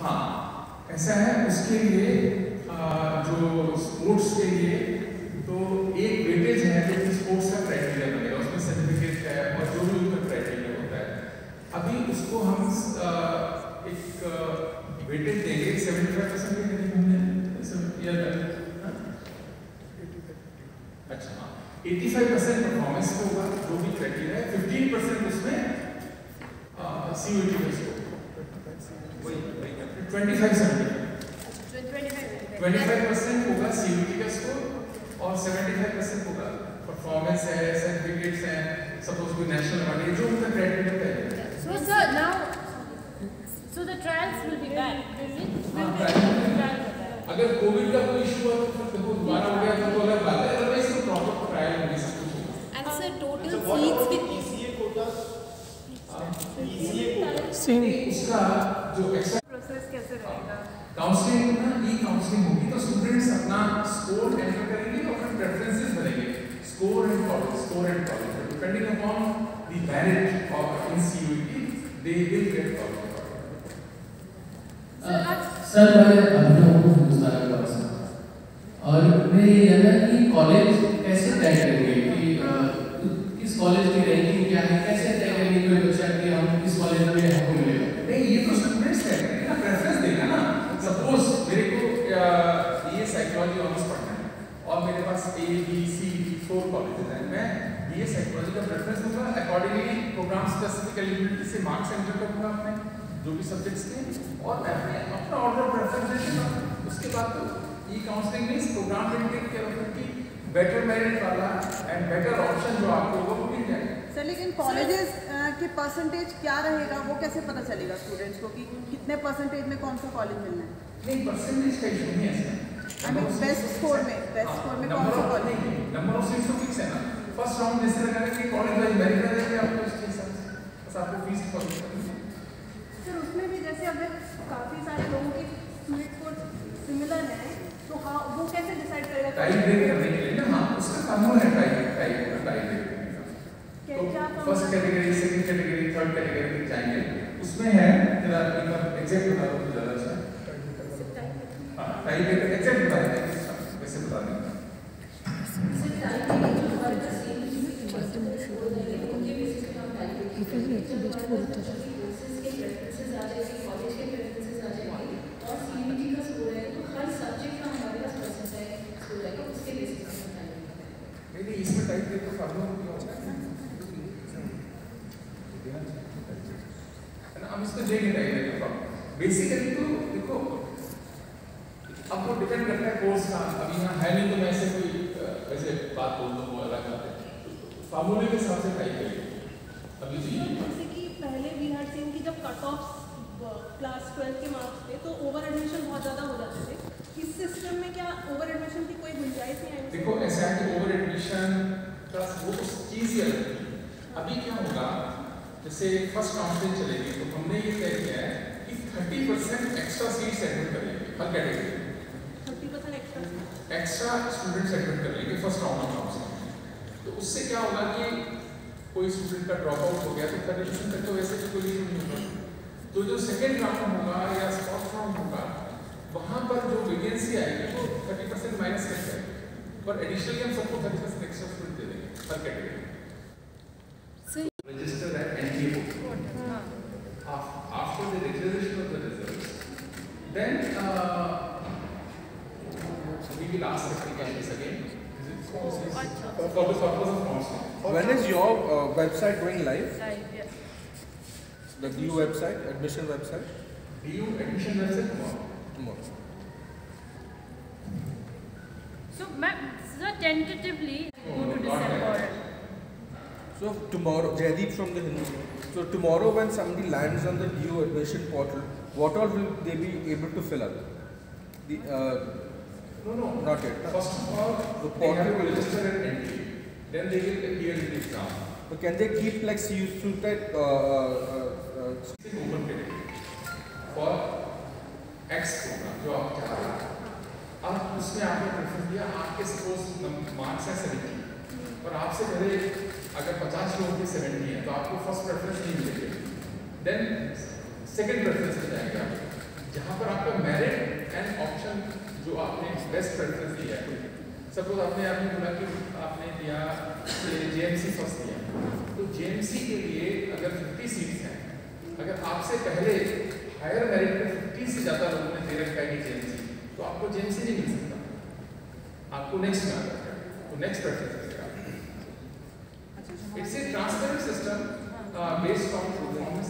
हाँ ऐसा है उसके लिए जो स्पोर्ट्स के लिए तो एक वेटेज है जो कि स्पोर्ट्स का क्राइटेरिया बनेगा, उसमें सर्टिफिकेट है और जो भी उनका क्राइटेरिया होता है। अभी उसको हम एक वेटेज देंगे सेवेंटी फाइव परसेंट के करीब हमने हाँ? अच्छा हाँ एटी फाइव परसेंट परफॉर्मेंस होगा, जो भी क्राइटेरिया है फिफ्टीन परसेंट उसमें सी ओ टी होगा 25 75 25 परसेंट होगा सीयूटी का स्कोर और 75 परसेंट होगा परफॉर्मेंस है सर्टिफिकेट्स हैं सपोज़ कोई नेशनल अवार्ड जो उनका क्रेडिट होता है। So sir now so the trials will be back अगर कोविड का कोई इशू है तो फिर दोबारा हो गया तो अलग बात है अदरवाइज़ तो प्रॉपर ट्रायल होगी। सब कुछ एंड सर टोटल सीट्स कितनी? ECA quota ECA quota same उसका जो एक्स्ट्रा काउंसलिंग ना ई काउंसलिंग होगी तो स्टूडेंट्स अपना स्कोर एंटर करेंगे और फिर प्रेफरेंसेस बनेंगे। Score and college score and college depending upon the merit of they will get college Sir, आज सर मैं अभिनव हूँ हिंदुस्तान का से और मेरे ये है कि कॉलेज कैसे तय करेंगे कि किस कॉलेज की रैंकिंग क्या है कैसे तय करेंगे कोई बच्चा कि हम किस कॉलेज में हमको मिलेगा नहीं ये तो स्टूडेंट्स तय करेंगे ना प्रेफरेंस देगा ना सपोज़ मेरे को ये साइकोलॉजी ऑनर्स पढ़ना है और मेरे पास A B C four colleges हैं मैं ये साइकोलॉजी का प्रेफरेंस दूँगा. अकॉर्डिंगली प्रोग्राम स्पेसिफिक एलिजिबिलिटी से मार्क्स एंटर करूँगा अपने जो भी सब्जेक्ट्स के. और मैं अपने अपना ऑर्डर ऑफ़ प्रेफरेंस दे दूँगा उसके बाद तो e counselling means programme take care of कि बेटर मेरिट वाला एंड बेटर ऑप्शन जो आपको होगा वो मिल जाएगा. सर लेकिन कॉलेजेस के परसेंटेज क्या रहेगा? वो कैसे पता चलेगा स्टूडेंट्स को कि कितने परसेंटेज में कौन सा कॉलेज मिलना है? नहीं परसेंटेज का इशू नहीं है इसमें आई मीन बेस्ट स्कोर में बेस्ट स्कोर में कौन सा कॉलेज नंबर ऑफ़ सीट्स तो फिक्स है ना? फ़र्स्ट राउंड जैसे लगा कि कॉलेज वाइज मेरिट में देंगे आपको इसके हिसाब बस आपको फ़ीस डिपॉजिट सर उसमें भी जैसे अगर काफ़ी सारे लोगों की स्प्लिट स्कोर सिमिलर है तो हाँ वो कैसे डिसाइड करेगा? टाइप ब्रेक करने के लिए ना हाँ उसका कानून है टाइप टाइप टाइप ब्रेक तो first category second category third category तक जाएँगे। उसमें है जरा एक बार एग्जैक्ट बता दो तो ज़्यादा अच्छा है हाँ टाइप ब्रेक एग्जैक्ट बता देंगे वैसे बता देंगे नहीं नहीं इसमें टाइप ब्रेक का कानून क्या होता है है हम इसको देंगे टाइप ब्रेक का बेसिकली तो देखो वो डिपेंड करता है कोर्स का। अभी यहाँ है नहीं तो मैं ऐसे कोई वैसे बात बोल दूँ अलग बात है। फार्मूले के हिसाब से टाइप करेंगे तो जैसे कि पहले हैड सीन कि जब कट ऑफ़ क्लास ट्वेल्थ के मार्क्स थे तो ओवर एडमिशन बहुत ज़्यादा हो जाते थे। इस सिस्टम में क्या ओवर एडमिशन की कोई गुंजाइश नहीं है देखो ऐसा है कि ओवर एडमिशन का वो चीज़ ही अलग थी। अभी क्या होगा जैसे फ़र्स्ट काउंसलिंग चलेगी तो हमने ये तय किया है कि thirty percent extra seats admit कर लेंगे हर कैटेगरी एक्स्ट्रा स्टूडेंट्स एडमिट कर लेंगे फ़र्स्ट राउंड ऑफ़ काउंसलिंग तो उससे क्या होगा कि कोई स्टूडेंट का ड्रॉप आउट हो गया तो परसेंट तक तो वैसे भी कोई नहीं होगा। तो जो सेकेंड राउंड होगा या फोर्थ राउंड होगा वहाँ पर जो वेकेंसी आएगी वो थर्टी परसेंट माइनस कर जाएगी। पर एडिशनली हम सबको थर्टी परसेंट एक्स्ट्रा स्टूडेंट दे देंगे हर कैटेगरी रजिस्टर है NTA book. Af- After the the purpose of counseling. When is your uh, website going live? Right, yes. The DU website, admission website? DU admission website tomorrow. Tomorrow. So, ma'am, sir, tentatively, go to December. So tomorrow, Jaideep from the Hindu. So tomorrow when somebody lands on the DU admission portal, what all will they be able to fill up? The, uh, No, no. not yet. First of all, The they have to register at NTA. Then they will appear in the exam. But can they keep like CU student uh, uh, uh, It's open category for X program जो आप चाह रहे हैं अब उसमें आपने preference दिया आपके सपोज़ मार्क्स है सेवेंटी और आपसे पहले अगर पचास लोगों के सेवेंटी है तो आपको फ़र्स्ट प्रेफरेंस नहीं मिलेगी देन सेकंड प्रेफरेंस में जाएँगे जहाँ पर आपका मेरिट एंड ऑप्शन जो आपने बेस्ट प्रेफरेंस दिया है। सपोज़ आपने आपने बोला कि आपने दिया जेएमसी फ़र्स्ट दिया। तो जेएमसी के लिए अगर 50 सीट्स हैं अगर आपसे पहले हायर मेरिट पे 50 से ज़्यादा लोगों ने रखा है कि जेएमसी तो आपको जेएमसी नहीं मिल सकता। आपको नेक्स्ट में आता है तो next preference It's a transparent system uh, based on performance.